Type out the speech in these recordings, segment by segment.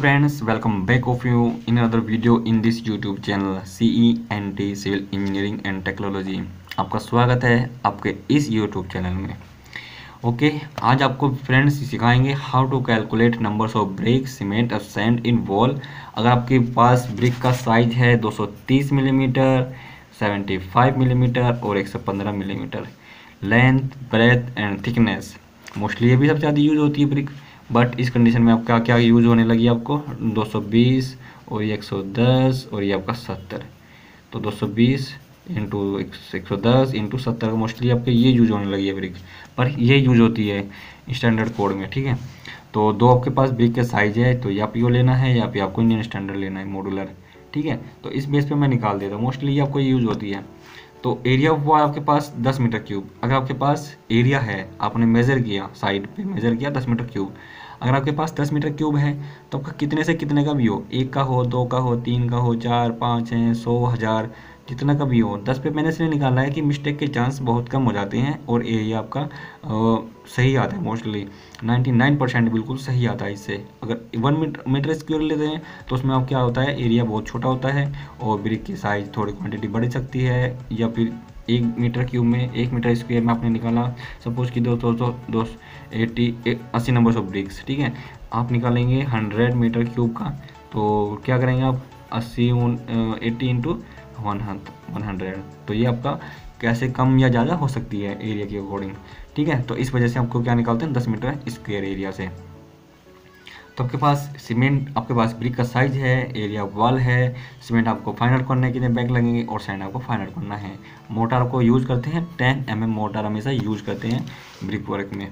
friends, welcome back of you in another video in this YouTube channel CE&T civil engineering and technology आपका स्वागत है आपके इस YouTube channel में। Okay okay, आज आपको फ्रेंड्स सिखाएँगे how to calculate numbers of brick cement और सैंड इन वॉल अगर आपके पास ब्रिक का साइज़ है 230 मिलीमीटर 75 मिलीमीटर और 115 millimetre length breadth and thickness mostly ये भी सबसे ज़्यादा यूज़ होती है ब्रिक बट इस कंडीशन में आपका क्या यूज़ होने लगी आपको? 220 और ये 110 और ये आपका 70 तो 220 इंटू एक सौ दस इंटू सत्तर मोस्टली आपके ये यूज़ होने लगी है ब्रिक पर ये यूज़ होती है स्टैंडर्ड कोड में, ठीक है? तो दो आपके पास ब्रिक के साइज़ है तो या पी लेना है या फिर आपको इंडियन स्टैंडर्ड लेना है मॉडुलर ठीक है? तो इस बेस पे मैं निकाल देता हूँ। मोस्टली ये आपको यूज़ होती है। तो एरिया हुआ आपके पास 10 मीटर क्यूब अगर आपके पास एरिया है, आपने मेज़र किया साइड पे मेज़र किया 10 मीटर क्यूब अगर आपके पास 10 मीटर क्यूब है तो आपका कितने से कितने का भी हो? एक का हो, दो का हो, तीन का हो, चार, पाँच है, सौ, हज़ार. जितना का भी हो। दस पे मैंने इसलिए निकाला है कि मिस्टेक के चांस बहुत कम हो जाते हैं और एरिया आपका सही आता है मोस्टली 99 परसेंट बिल्कुल सही आता है इससे। अगर वन मीटर मीटर स्क्वेयर लेते हैं तो उसमें आप क्या होता है? एरिया बहुत छोटा होता है और ब्रिक की साइज़ थोड़ी क्वान्टिटी बढ़ सकती है या फिर एक मीटर क्यूब में, एक मीटर स्क्वेयर में आपने निकाला। सपोज़ कि दो दो दो एट्टी अस्सी नंबर ऑफ़ ब्रिक्स ठीक है? आप निकालेंगे हंड्रेड मीटर क्यूब का। तो क्या करेंगे आप? अस्सी eighty into one one hundred तो ये आपका कैसे कम या ज़्यादा हो सकती है एरिया के अकॉर्डिंग ठीक है? तो इस वजह से आपको क्या निकालते हैं? दस मीटर स्क्वेयर एरिया से। तो आपके पास सीमेंट आपके पास ब्रिक का साइज़ है एरिया वॉल है सीमेंट आपको फाइनल करने के लिए बैग लगेंगे और सैंड आपको फाइनल करना है। मोटर को यूज़ करते हैं टेन एम एम मोटर हमेशा यूज़ करते हैं ब्रिक वर्क में।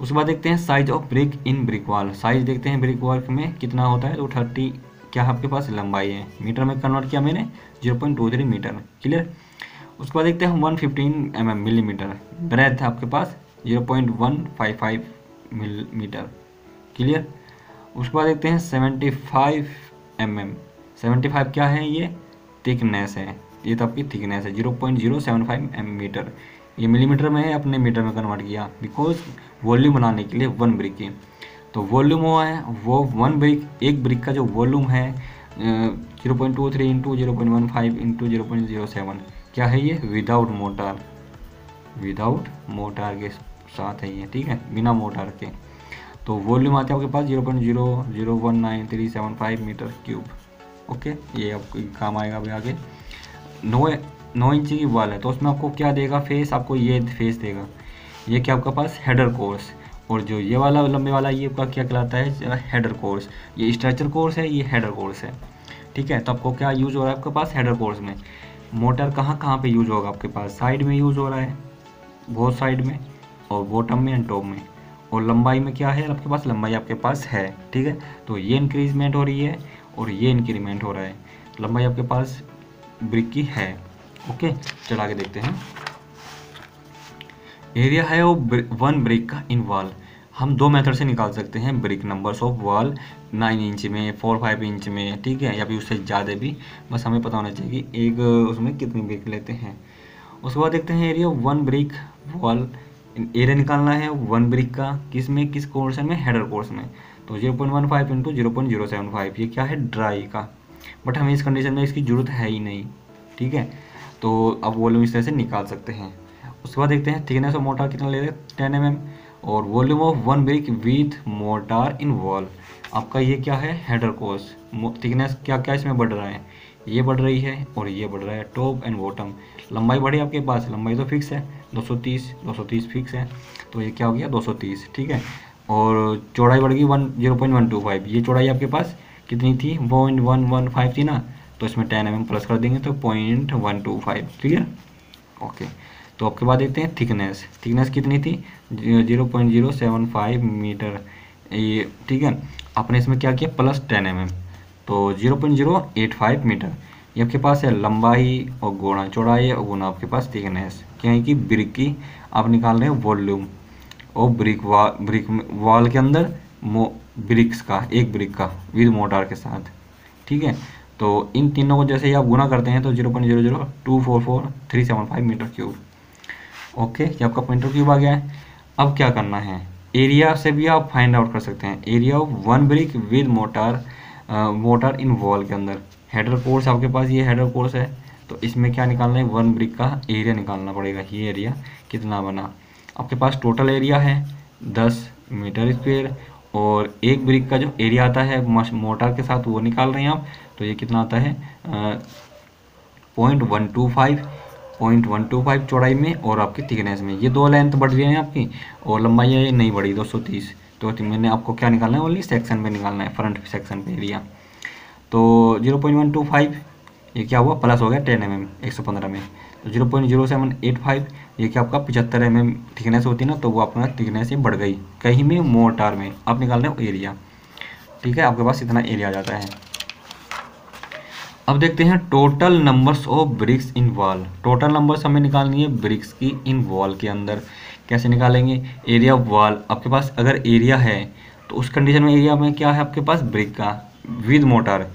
उसके बाद देखते हैं size of brick in brick wall size देखते हैं ब्रिक वर्क में कितना होता है? तो थर्टी क्या आपके पास लंबाई है? मीटर में कन्वर्ट किया मैंने zero point two three metre. Clear उसके बाद देखते हैं one fifteen M M millimetre breadth है आपके पास zero point one five five millimetre clear उसके बाद देखते हैं seventy five M M seventy five क्या है ये? थिकनेस है। ये तो आपकी थिकनेस है। Zero point zero seven five M metre ये मिलीमीटर में है, अपने मीटर में कन्वर्ट किया। बिकॉज़ वॉल्यूम बनाने के लिए वन ब्रिक तो वॉल्यूम हुआ है, वो वन ब्रिक एक ब्रिक का जो वॉल्यूम है zero point two three into zero point one five into zero point zero seven क्या है ये? विदाउट मोटर विदाउट मोटर के साथ है ये, ठीक है? बिना मोटर के। तो वॉल्यूम आते हैं आपके पास zero point zero zero one nine three seven five metre cube okay ये आपको काम आएगा अभी आगे। नौ नौ इंची की वॉल है तो उसमें आपको क्या देगा? फेस आपको ये फेस देगा। ये क्या आपके पास? हेडर कोर्स और जो ये वाला लंबे वाला, ये आपका क्या कहलाता है? हेडर कोर्स ये स्ट्रक्चर कोर्स है, ये हेडर कोर्स है। ठीक है? तो आपको क्या यूज़ हो रहा है आपके पास हेडर कोर्स में? मोटर कहाँ कहाँ पे यूज़ होगा आपके पास? साइड में यूज़ हो रहा है बहुत साइड में और बॉटम में एंड टॉप में। और लंबाई में क्या है? आपके पास लंबाई आपके पास है। ठीक है? तो ये इंक्रीजमेंट हो रही है और ये इंक्रीमेंट हो रहा है। लंबाई आपके पास ब्रिक की है। ओके चला के देखते हैं। एरिया है वो वन ब्रिक का इन वॉल हम दो मेथड से निकाल सकते हैं brick numbers of wall nine inch में फोर फाइव इंच में, ठीक है? या फिर उससे ज़्यादा भी। बस हमें पता होना चाहिए कि एक, उसमें कितनी ब्रिक लेते हैं। उसके बाद देखते हैं area one brick wall area निकालना है वन ब्रिक का किसमें, किस कोर्स में? हेडर कोर्स में। तो zero point one five into zero point zero seven five ये क्या है? ड्राई का। बट हमें इस कंडीशन में इसकी ज़रूरत है ही नहीं, ठीक है? तो अब वॉल्यूम इस तरह से निकाल सकते हैं। उसके बाद देखते हैं थिकनेस ऑफ़ मोटार कितना ले रहे टेन एम और volume of one brick with mortar in wall आपका ये क्या है? हेडर कोर्स थिकनेस क्या क्या इसमें बढ़ रहा है? ये बढ़ रही है और ये बढ़ रहा है टॉप एंड बॉटम। लंबाई बढ़ी आपके पास? लंबाई तो फिक्स है 230 230 फिक्स है तो ये क्या हो गया? 230 ठीक है? और चौड़ाई बढ़ गई one, zero point one two five. ये चौड़ाई आपके पास कितनी थी? पॉइंट वन वन फाइव थी ना तो इसमें टेन एम प्लस कर देंगे तो point one two five clear okay. तो आपके बाद देखते हैं थिकनेस थिकनेस कितनी थी? Zero point zero seven five metre. ये, ठीक है आपने इसमें क्या किया? प्लस टेन एम तो zero point zero eight five metre. ये आपके पास है लंबाई और गुणा, चौड़ाई और गुणा आपके पास थिकनेस क्या है कि ब्रिक की आप निकाल रहे हैं वॉल्यूम और ब्रिक वा, ब्रिक वॉल के अंदर मो ब्रिक्स का, एक ब्रिक का विद मोटार के साथ. ठीक है? तो इन तीनों को जैसे ही आप गुना करते हैं तो zero point zero zero two four four three seven five metre cube. Okay ये आपका पॉइंटर क्यूब आ गया है। अब क्या करना है? एरिया से भी आप फाइंड आउट कर सकते हैं। Area of one brick with mortar mortar in wall के अंदर। हेडर कोर्स आपके पास ये हेडर कोर्स है। तो इसमें क्या निकालना है? वन ब्रिक का एरिया निकालना पड़ेगा। ये एरिया कितना बना? आपके पास टोटल एरिया है दस मीटर स्क्वेयर और एक ब्रिक का जो एरिया आता है मोटर के साथ वो निकाल रहे हैं आप। तो ये कितना आता है? Point one two five point one two five चौड़ाई में और आपकी थिकनेस में। ये दो लेंथ बढ़ रही है आपकी और लंबाई है नहीं बढ़ी, दो सौ तीस। तो मैंने आपको क्या निकालना है? ओनली सेक्शन में निकालना है फ्रंट सेक्शन पे एरिया तो zero point one two five ये क्या हुआ? प्लस हो गया टेन एम एम एक सौ पंद्रह में। तो zero point zero seven eight five ये क्या आपका पचहत्तर एम एम थिकनेस होती है ना तो वो अपना थिकनेस ही बढ़ गई। कहीं में मोटार में आप निकाल रहे हो एरिया ठीक है? आपके पास इतना एरिया आ जाता है। अब देखते हैं total numbers of bricks in wall total numbers हमें निकालनी है ब्रिक्स की इन वॉल के अंदर। कैसे निकालेंगे? एरिया ऑफ़ वॉल आपके पास अगर एरिया है तो उस कंडीशन में एरिया में क्या है आपके पास? ब्रिक का। विद मोटर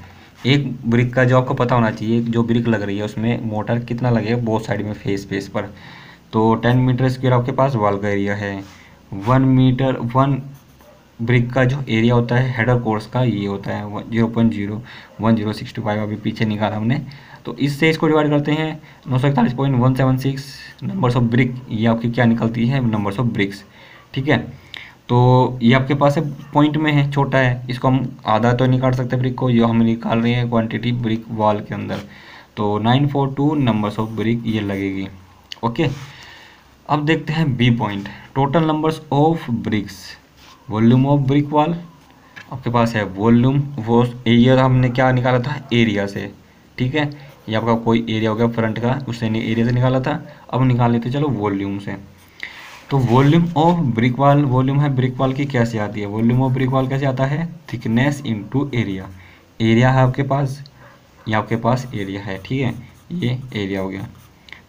एक ब्रिक का जो आपको पता होना चाहिए, जो ब्रिक लग रही है, उसमें मोटर कितना लगेगा बोथ साइड में फेस फेस पर? तो टेन मीटर स्क्वेयर आपके पास वॉल का एरिया है। वन मीटर वन ब्रिक का जो एरिया होता है हेडर कोर्स का ये होता है zero point zero one zero six two five अभी पीछे निकाला हमने। तो इससे इसको डिवाइड करते हैं, नौ सौ इकतालीस point one seven six numbers of brick ये आपकी क्या निकलती है नंबर्स ऑफ़ ब्रिक्स ठीक है? तो ये आपके पास है पॉइंट में है, छोटा है, इसको हम आधा तो निकाल सकते ब्रिक को जो हम निकाल रहे हैं क्वांटिटी ब्रिक वॉल के अंदर। तो nine four two numbers of brick ये लगेगी ओके अब देखते हैं B point total numbers of bricks volume of brick wall आपके पास है वॉल्यूम वो एरिया हमने क्या निकाला था? एरिया से। ठीक है? ये आपका कोई एरिया हो गया फ्रंट का उससे एरिया से निकाला था। अब निकाल लेते चलो वॉल्यूम से। तो volume of brick wall volume है ब्रिक वॉल की कैसे आती है? वॉल्यूम ऑफ़ ब्रिक वॉल कैसे आता है? थिकनेस इनटू एरिया एरिया है आपके पास? ये आपके पास एरिया है। ठीक है? ये एरिया हो गया।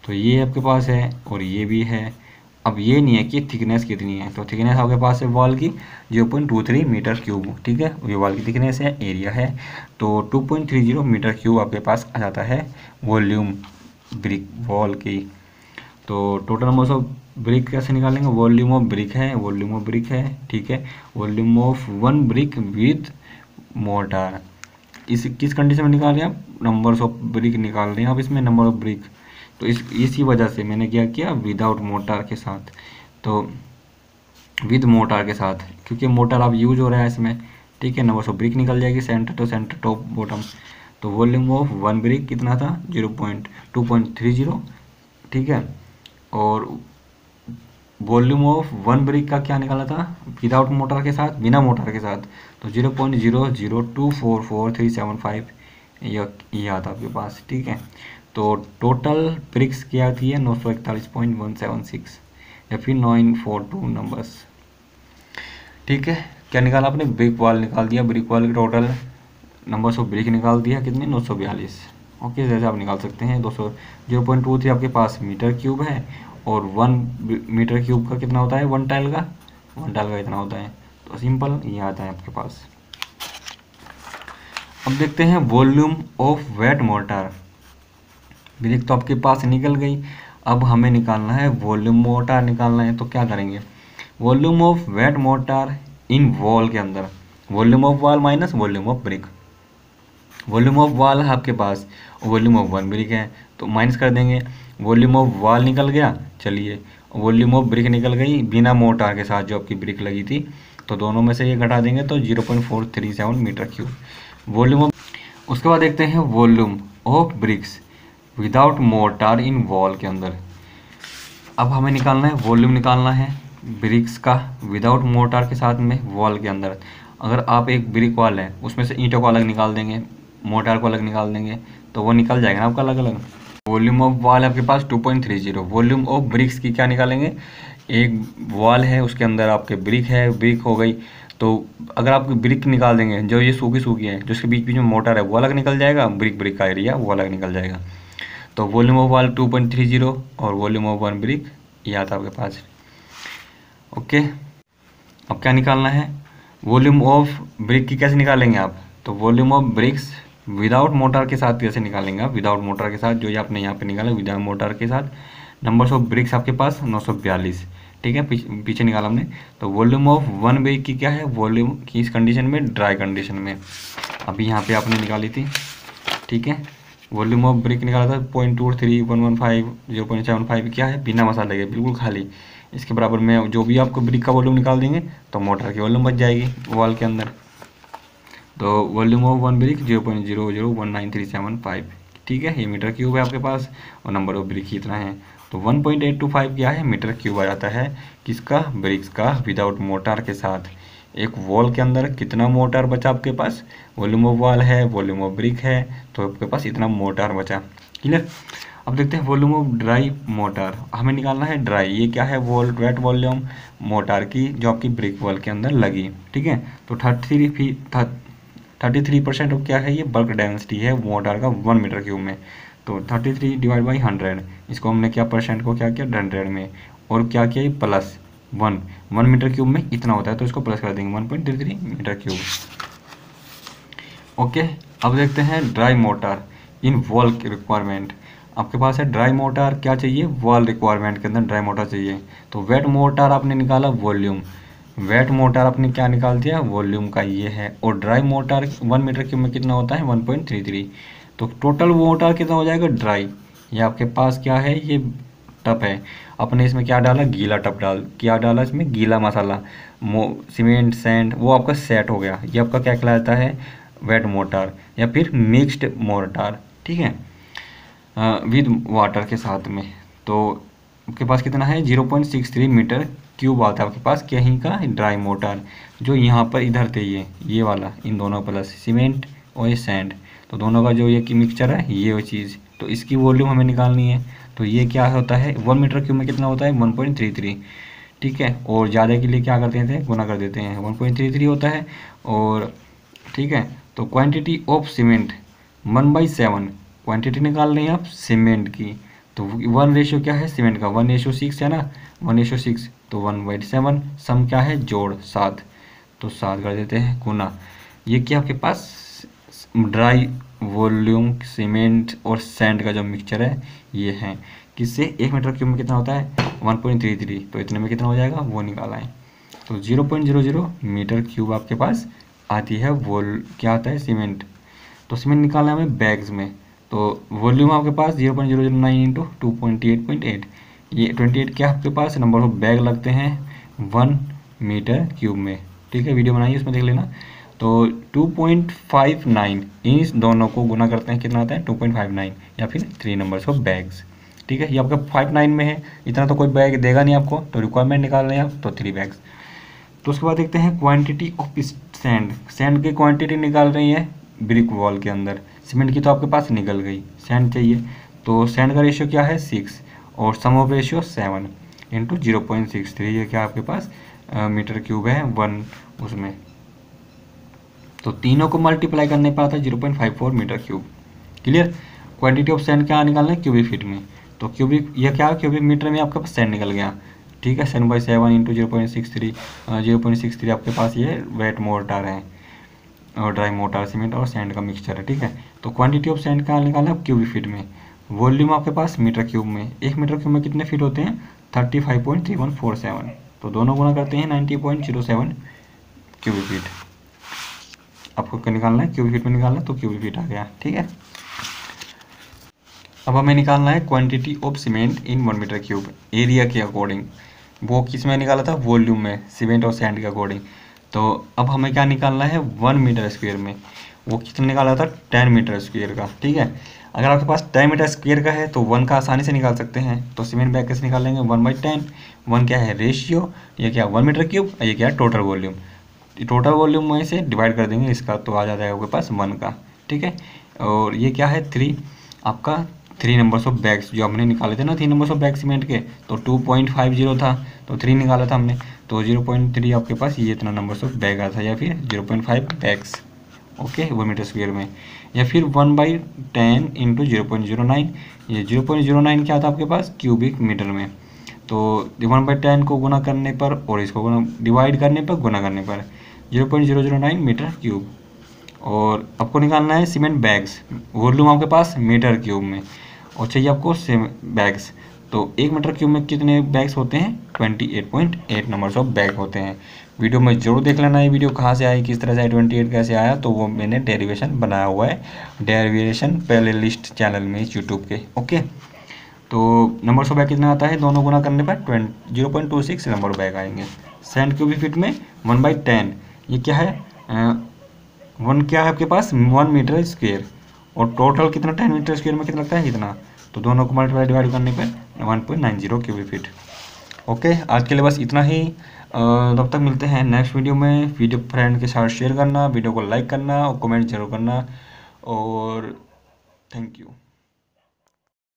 तो ये आपके पास है और ये भी है। अब ये नहीं है कि थिकनेस कितनी है। तो थिकनेस आपके पास है वॉल की zero point two three metre cube ठीक है? ये वॉल की थिकनेस है एरिया है। तो two point three zero metre cube आपके पास आ जाता है वॉल्यूम ब्रिक वॉल की। तो टोटल नंबर ऑफ़ ब्रिक कैसे निकालेंगे? वॉल्यूम ऑफ़ ब्रिक है वॉल्यूम ऑफ़ ब्रिक है, ठीक है? Volume of one brick with mortar इस किस कंडीशन में निकाल रहे हैं आप? नंबर्स ऑफ़ ब्रिक निकाल रहे हैं आप इसमें नंबर ऑफ़ ब्रिक तो इस, इसी वजह से मैंने क्या किया विदाउट मोटर के साथ। तो विद मोटर के साथ, क्योंकि मोटर अब यूज़ हो रहा है इसमें, ठीक है ना सो ब्रिक निकल जाएगी centre to centre top bottom तो वॉल्यूम ऑफ़ वन ब्रिक कितना था? Zero point two point three zero ठीक है? और वॉल्यूम ऑफ़ वन ब्रिक का क्या निकाला था? विदाउट मोटर के साथ, बिना मोटर के साथ। तो zero point zero zero two four four three seven five ये आता आपके पास, ठीक है? तो टोटल ब्रिक्स क्या आती है नौ सौ इकतालीस पॉइंट वन सेवन सिक्स या फिर नाइन फोर टू नंबर्स ठीक है, क्या निकाला आपने? ब्रिक वॉल निकाल दिया। ब्रिक वॉल की टोटल नंबर्स ऑफ़ ब्रिक निकाल दिया। कितने? नौ सौ बयालीस। ओके जैसे आप निकाल सकते हैं, दो सौ ज़ीरो पॉइंट टू थ्री आपके पास, मीटर क्यूब है, और वन मीटर क्यूब का कितना होता है? वन टाइल का। वन टाइल का इतना होता है। तो सिंपल ये आता है आपके पास। अब देखते हैं volume of wet mortar brick तो आपके पास निकल गई। अब हमें निकालना है वॉल्यूम मोटर निकालना है तो क्या करेंगे? Volume of wet mortar in wall के अंदर। Volume of wall minus volume of brick volume of wall है आपके पास वॉल्यूम ऑफ़ वन ब्रिक है तो माइनस कर देंगे। वॉल्यूम ऑफ़ वॉल निकल गया, चलिए। वॉल्यूम ऑफ़ ब्रिक निकल गई, बिना मोटर के साथ जो आपकी ब्रिक लगी थी तो दोनों में से ये घटा देंगे तो zero point four three seven metre cube volume of उसके बाद देखते हैं volume of bricks without mortar in wall के अंदर। अब हमें निकालना है वॉल्यूम निकालना है ब्रिक्स का विदाउट मोटर के साथ में वॉल के अंदर। अगर आप एक ब्रिक वॉल है, उसमें से ईंटों को अलग निकाल देंगे मोटर को अलग निकाल देंगे तो वो निकल जाएगा ना आपका अलग अलग वॉल्यूम ऑफ़ वॉल आपके पास 2.30 वॉल्यूम ऑफ़ ब्रिक्स की क्या निकालेंगे? एक वॉल है, उसके अंदर आपके ब्रिक है ब्रिक हो गई। तो अगर आप ब्रिक निकाल देंगे, जो ये सूखी सूखी है जिसके बीच बीच में मोटर है, वो अलग निकल जाएगा ब्रिक ब्रिक का एरिया वो अलग निकल जाएगा। तो वॉल्यूम ऑफ़ वाल 2.30 और वॉल्यूम ऑफ़ वन ब्रिक ये आता आपके पास। ओके अब क्या निकालना है? वॉल्यूम ऑफ़ ब्रिक की कैसे निकालेंगे आप? तो volume of bricks without mortar के साथ कैसे निकालेंगे आप? विदाउट मोटर के साथ, जो ये आपने यहाँ पे निकाला विदाउट मोटर के साथ। नंबर्स ऑफ़ ब्रिक्स आपके पास 942 ठीक है? पीछे निकाला हमने। तो वॉल्यूम ऑफ़ वन ब्रिक की क्या है? वॉल्यूम की इस कंडीशन में ड्राई कंडीशन में। अभी यहाँ पे आपने निकाली थी। ठीक है? वॉल्यूम ऑफ़ ब्रिक निकाला था point two three one one five zero point seven five क्या है? बिना मसाले के, बिल्कुल खाली। इसके बराबर में जो भी आपको ब्रिक का वॉल्यूम निकाल देंगे तो मोटर की वॉल्यूम बच जाएगी वॉल के अंदर। तो volume of one brick zero point zero zero one nine three seven five ठीक है? ये मीटर क्यूब है आपके पास, और नंबर ऑफ़ ब्रिक इतना है। तो 1.825 क्या है? मीटर क्यूब आ जाता है किसका? ब्रिक्स का विदाउट मोटर के साथ। एक वॉल के अंदर कितना मोटर बचा आपके पास? वॉल्यूम ऑफ़ वॉल है वॉल्यूम ऑफ़ ब्रिक है तो आपके पास इतना मोटर बचा। क्लियर अब देखते हैं वॉल्यूम ऑफ़ ड्राई मोटर हमें निकालना है ड्राई ये क्या है वॉल वेट वॉल्यूम मोटार की, जो आपकी ब्रिक वॉल के अंदर लगी। ठीक है? तो thirty three thirty three percent क्या है ये? बल्क डेंसिटी है मोटर का वन मीटर क्यूब में। तो thirty three divide by hundred इसको हमने क्या परसेंट को क्या किया? हंड्रेड में। और क्या किया ये? Plus one one metre cube में इतना होता है तो इसको प्लस कर देंगे one point three three metre cube. Okay अब देखते हैं dry mortar in wall requirement आपके पास है ड्राई मोटर क्या चाहिए? वॉल रिक्वायरमेंट के अंदर ड्राई मोटर चाहिए। तो वेट मोटर आपने निकाला वॉल्यूम वेट मोटर आपने क्या निकाल दिया? वॉल्यूम का ये है। और dry mortar one metre cube में कितना होता है? वन पॉइंट थ्री थ्री तो टोटल मोटर कितना हो जाएगा? ड्राई ये आपके पास क्या है? ये टप है। अपने इसमें क्या डाला? गीला टप डाल। क्या डाला इसमें? गीला मसाला। मो सीमेंट सैंड वो आपका सेट हो गया। ये आपका क्या कहलाता है? वेट मोटर या फिर मिक्स्ड मोटर ठीक है? विद वाटर के साथ में। तो आपके पास कितना है? Zero point six three metre cube आता है आपके पास। कहीं का ड्राई मोटर जो यहाँ पर इधर थे ये। ये वाला, इन दोनों प्लस सीमेंट और ये सैंड तो दोनों का जो ये मिक्सचर है, ये वो चीज़। तो इसकी वॉल्यूम हमें निकालनी है। तो ये क्या होता है? वन मीटर क्यूब में कितना होता है? One point three three. ठीक है? और ज़्यादा के लिए क्या करते थे गुना कर देते हैं। वन पॉइंट थ्री थ्री होता है और ठीक है? तो quantity of cement one by seven quantity निकाल रहे हैं आप सीमेंट की। तो वन रेशियो क्या है? सीमेंट का। वन रेशियो सिक्स है ना? वन रेशियो सिक्स तो वन बाई सेवन सम क्या है? जोड़ सात। तो सात कर देते हैं गुना। ये क्या आपके पास? ड्राई वॉल्यूम, सीमेंट और सैंड का जो मिक्सचर है, ये है। किससे? एक मीटर क्यूब में कितना होता है? One point three three. तो इतने में कितना हो जाएगा? वो निकाला है। तो zero point zero zero metre cube आपके पास आती है वोल, क्या आता है? सीमेंट। तो सीमेंट निकालना है हमें बैग्स में। तो वॉल्यूम आपके पास zero point zero zero nine into two point eight point eight. ये ट्वेंटी एट क्या आपके पास नंबर ऑफ़ बैग लगते हैं वन मीटर क्यूब में। ठीक है? वीडियो बनाइए, उसमें देख लेना। तो 2.59 इन दोनों को गुना करते हैं, कितना आता है? 2.59 या फिर थ्री नंबर्स ऑफ़ बैग्स ठीक है? ये आपका फाइव नाइन में है, इतना तो कोई बैग देगा नहीं आपको तो रिक्वायरमेंट निकाल रहे हैं आप तो थ्री बैग्स तो उसके बाद देखते हैं क्वांटिटी ऑफ़ सैंड सैंड की क्वांटिटी निकाल रही है ब्रिक वॉल के अंदर। सीमेंट की तो आपके पास निकल गई सैंड चाहिए। तो सैंड का रेशियो क्या है? सिक्स और sum of ratio seven into zero point six three ये क्या आपके पास मीटर क्यूब है वन उसमें। तो तीनों को मल्टीप्लाई करने पर आता है zero point five four metre cube clear quantity of sand क्या निकालना है? क्यूबिक फीट में। तो क्यूबिक यह क्या है? क्यूबिक मीटर में आपके पास सैंड निकल गया। ठीक है? Seven by seven into zero point six three zero point six three आपके पास ये वेट मोटर है। और ड्राई मोटर सीमेंट और सैंड का मिक्सचर है। ठीक है? तो क्वांटिटी ऑफ़ सैंड कहाँ निकालना है? क्यूबिक फीट में। वॉल्यूम आपके पास मीटर क्यूब में। एक मीटर क्यूब में कितने फीट होते हैं? Thirty five point three one four seven तो दोनों गुना करते हैं ninety point zero seven cubic feet आपको क्या निकालना है? क्यूबिक फीट में निकालना है तो क्यूबिक फीट आ गया, ठीक है? अब हमें निकालना है quantity of cement in one metre cube area के अकॉर्डिंग वो किसमें निकाला था? वॉल्यूम में सीमेंट और सैंड के अकॉर्डिंग तो अब हमें क्या निकालना है? वन मीटर स्क्वेयर में. वो कितना निकाला था? टेन मीटर स्क्वेयर का, ठीक है? अगर आपके पास टेन मीटर स्क्वेयर का है तो वन का आसानी से निकाल सकते हैं। तो सीमेंट बैग कैसे निकाल लेंगे वन बाई टेन वन क्या है? रेशियो ये क्या? वन मीटर क्यूब ये क्या? टोटल वॉल्यूम टोटल वॉल्यूम में से डिवाइड कर देंगे इसका तो आ जाता है आपके पास वन का, ठीक है? और ये क्या है? थ्री आपका थ्री नंबर्स ऑफ़ बैग्स जो हमने निकाले थे ना three numbers of bag cement के तो टू पॉइंट फाइव ज़ीरो था तो थ्री निकाला था हमने तो ज़ीरो पॉइंट थ्री आपके पास ये इतना नंबर्स ऑफ़ बैग आता या फिर zero point five bags okay one metre square में। या फिर one by ten into zero point zero nine ये ज़ीरो पॉइंट ज़ीरो नाइन क्या था आपके पास? क्यूबिक मीटर में। तो वन बाई टेन को गुना करने पर और इसको गुना डिवाइड करने पर गुना करने पर zero point zero zero nine metre cube. और आपको निकालना है सीमेंट बैग्स। वॉल्यूम आपके पास मीटर क्यूब में। और चाहिए आपको बैग्स। तो एक मीटर क्यूब में कितने बैग्स होते हैं? Twenty eight point eight numbers of bag होते हैं। वीडियो में ज़रूर देख लेना ये वीडियो कहाँ से आई, किस तरह से आई, ट्वेंटी एट कैसे आया तो वो मैंने डेरिवेशन बनाया हुआ है। डेरिवेशन पहले लिस्ट चैनल में इस यूट्यूब के। ओके? तो नंबर ऑफ़ बैग कितना आता है? दोनों गुना करने पर twenty zero point two six number bag आएँगे। सेंट क्यूबिक फीट में वन बाई टेन। ये क्या है? वन क्या है आपके पास? One metre square. और टोटल कितना? टेन मीटर स्क्वेयर में कितना लगता है? कितना? तो दोनों को मल्टीप्लाई डिवाइड करने पर one point nine zero cubic feet okay आज के लिए बस इतना ही। तब तक मिलते हैं नेक्स्ट वीडियो में। वीडियो फ्रेंड के साथ शेयर करना वीडियो को लाइक करना और कमेंट ज़रूर करना। और थैंक यू